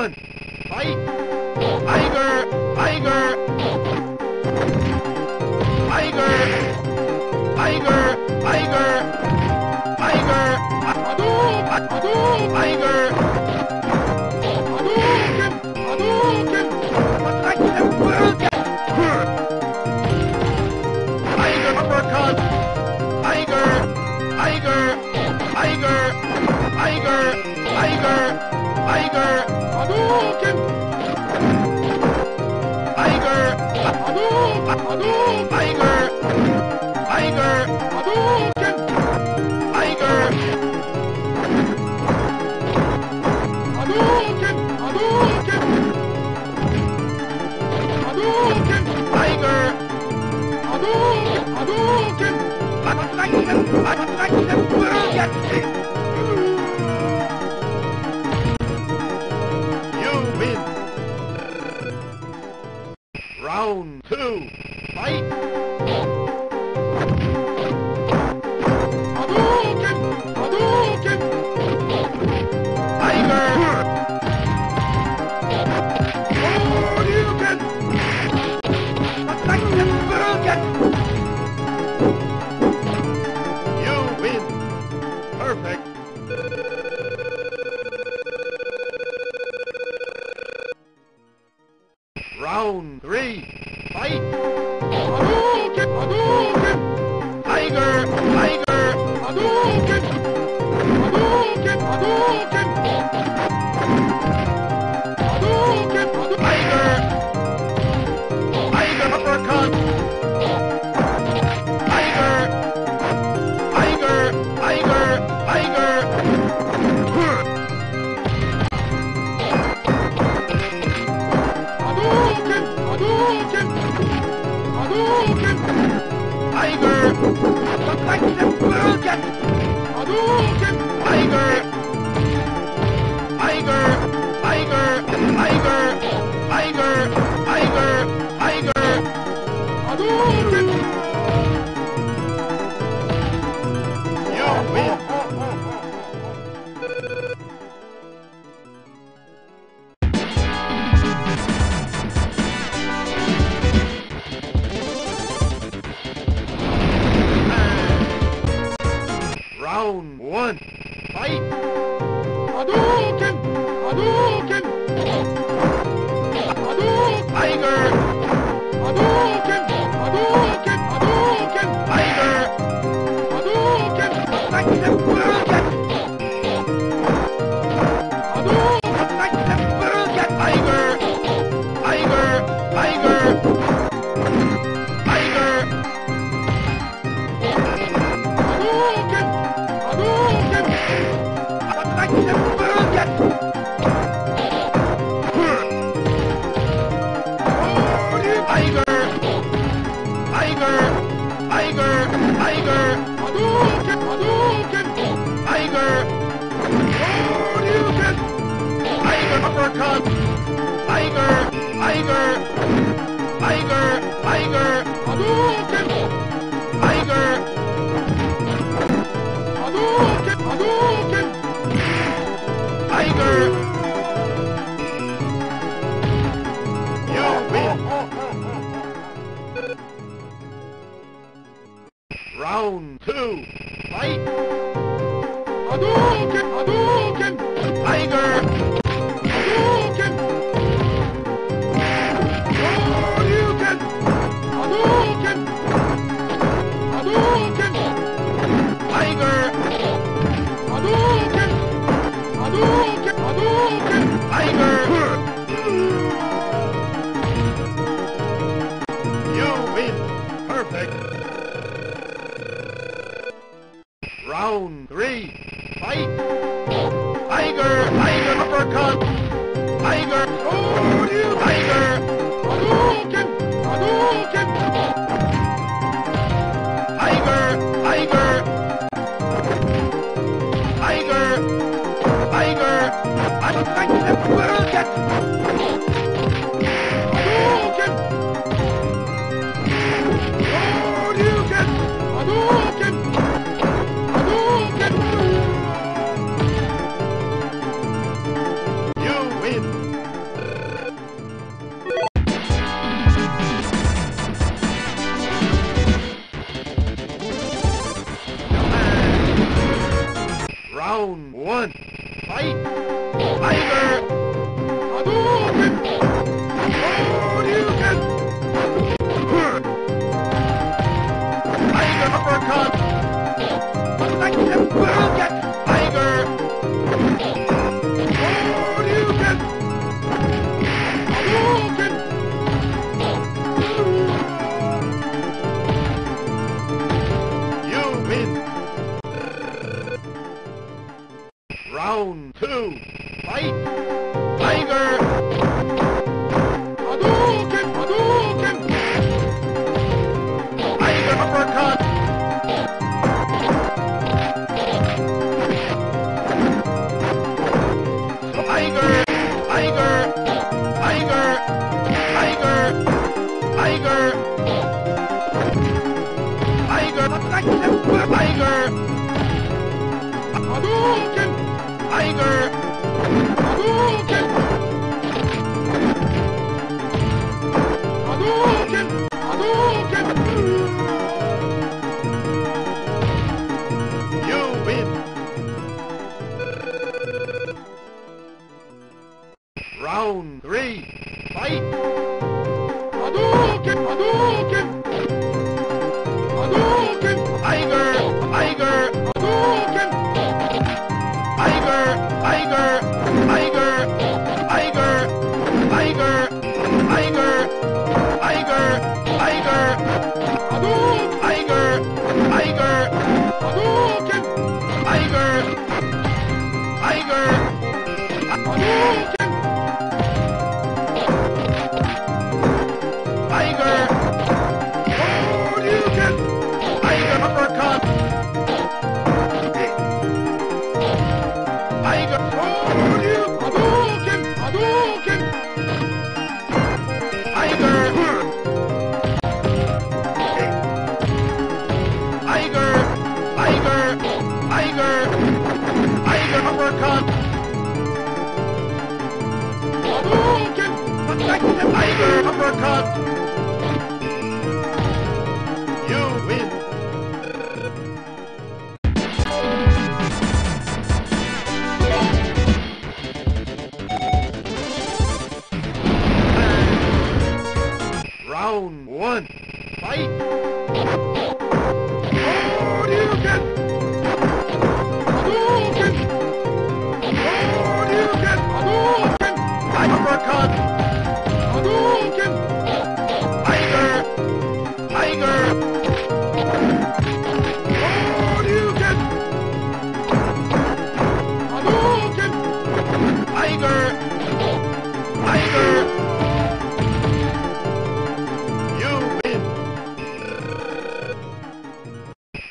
One. Fight! Tiger! Tiger! Tiger! Tiger! Tiger! Tiger! Hadouken! Hadouken! Tiger! Hadouken! Hadouken! Attack the Hadouken! Tiger uppercut! Tiger! Tiger! Tiger! Tiger! Tiger! タイガー波動拳タイガー波動波動タイガータイガー波動拳タイガー波動拳波動拳波動拳タイガー波動波動拳波動拳 Tiger! Tiger! Tiger! Tiger! Tiger! Tiger! Tiger! Hadouken! You win! Round one. Hadouken! Hadouken! Tiger! Hadouken! Hadouken! Tiger! Hadouken! Tiger uppercut! Tiger! Tiger! Tiger! Tiger! Hadouken! Two. Fight! Hadouken! Hadouken! Tiger! Hadouken! Tiger!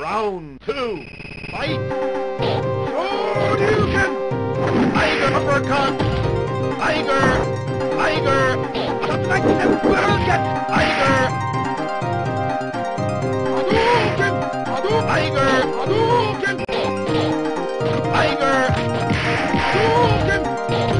Round two. Fight. Shoryuken. Tiger uppercut. Tiger. Tiger. Tonight and Burlket. Tiger. Hadouken. Hadouken. Tiger. Hadouken. Tiger. Hadouken.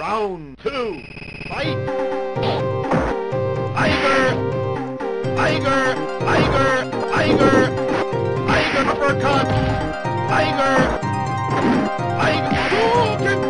Round two. Fight. Tiger. Tiger. Tiger. Tiger. Tiger uppercut. Tiger. Tiger. Tiger. Oh,